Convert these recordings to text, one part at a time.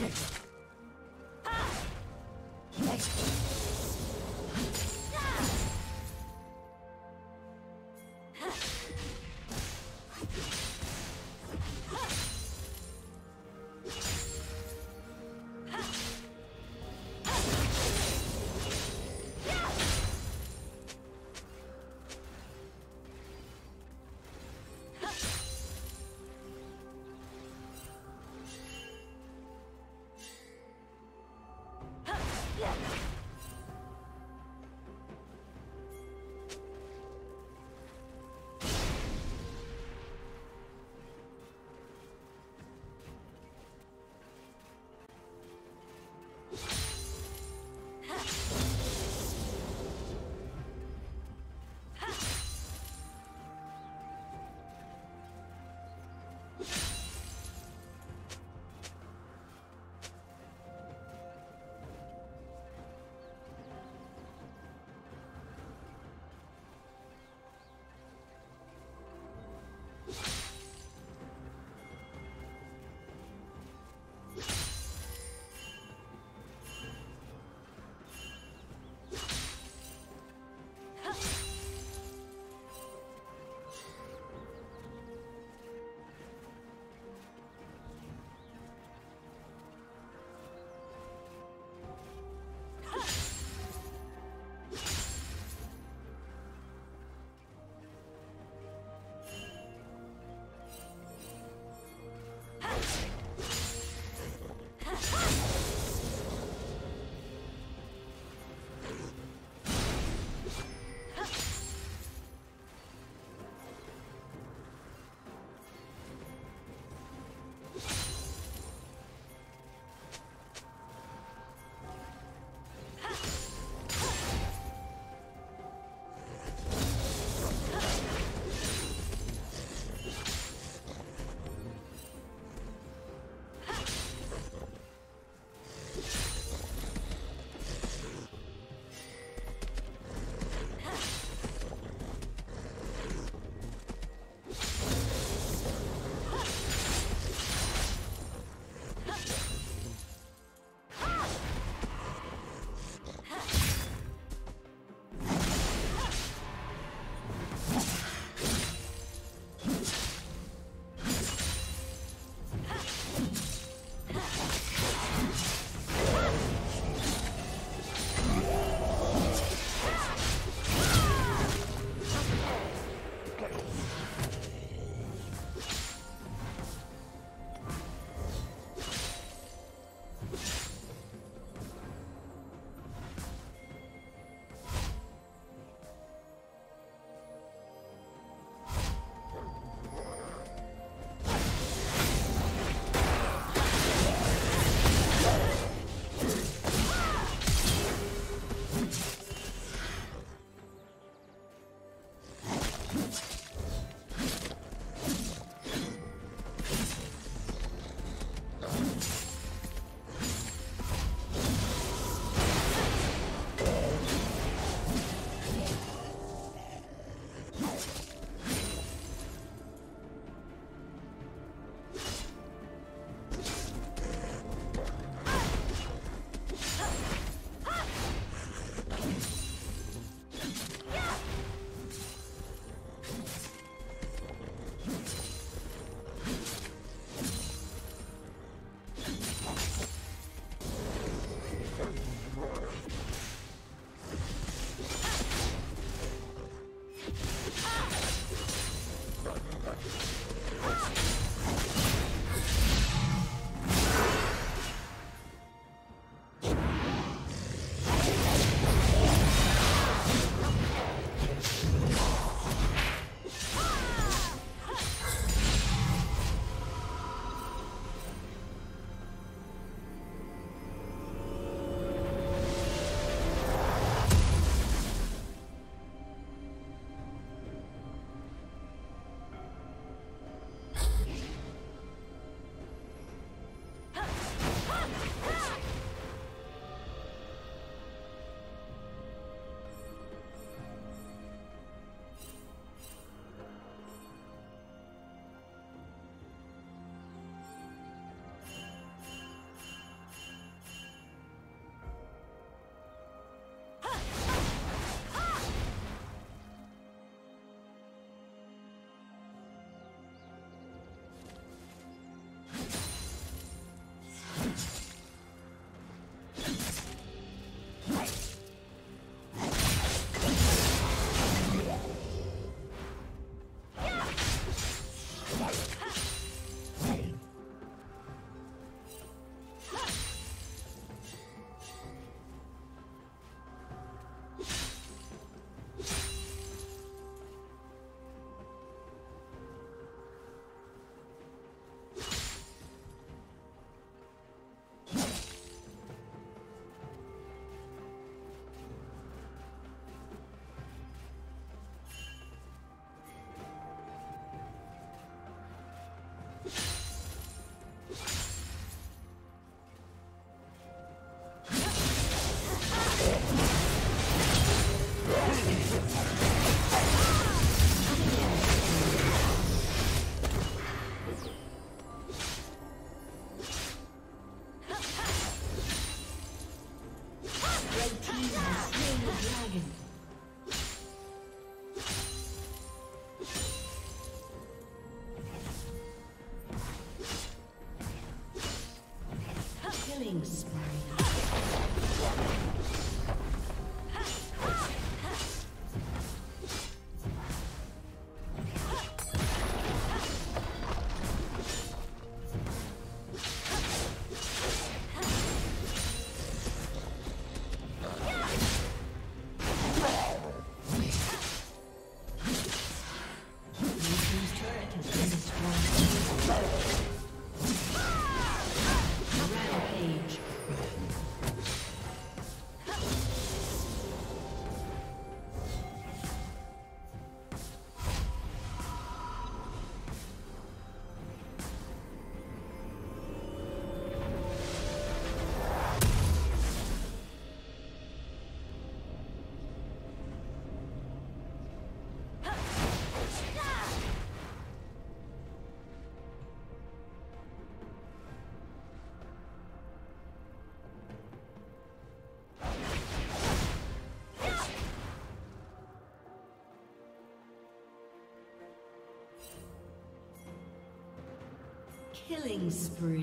何? Killing spree.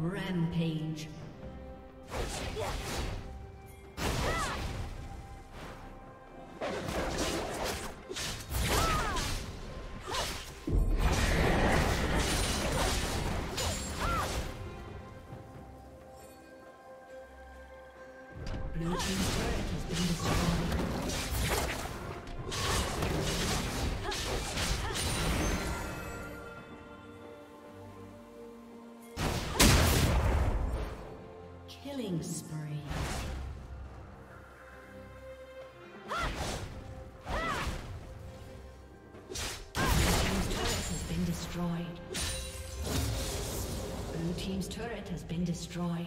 Rampage. Killing spree. destroyed. Blue Team's turret has been destroyed.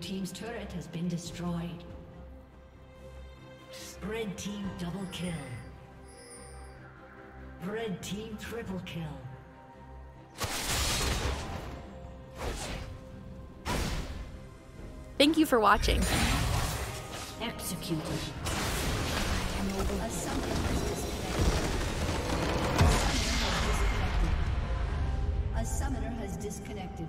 Team's turret has been destroyed. Red team double kill. Red team triple kill. Thank you for watching. Executed. A summoner has disconnected. A summoner has disconnected.